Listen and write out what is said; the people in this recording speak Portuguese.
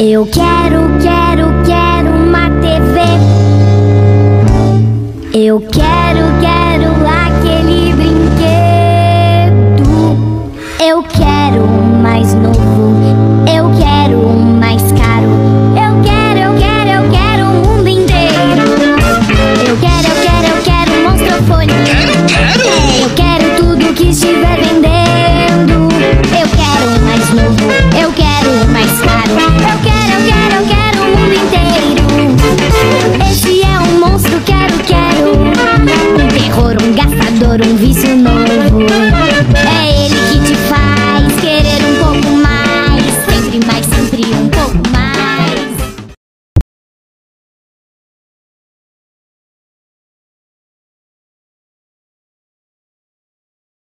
Eu quero, quero, quero uma TV. Eu quero, quero aquele brinquedo. Eu quero um mais novo. Eu quero um mais caro. Eu quero, eu quero, eu quero o mundo inteiro. Eu quero, eu quero, eu quero um monstrofone. Quero, quero. Eu quero tudo que estiver É ele que te faz querer um pouco mais. Sempre mais, sempre um pouco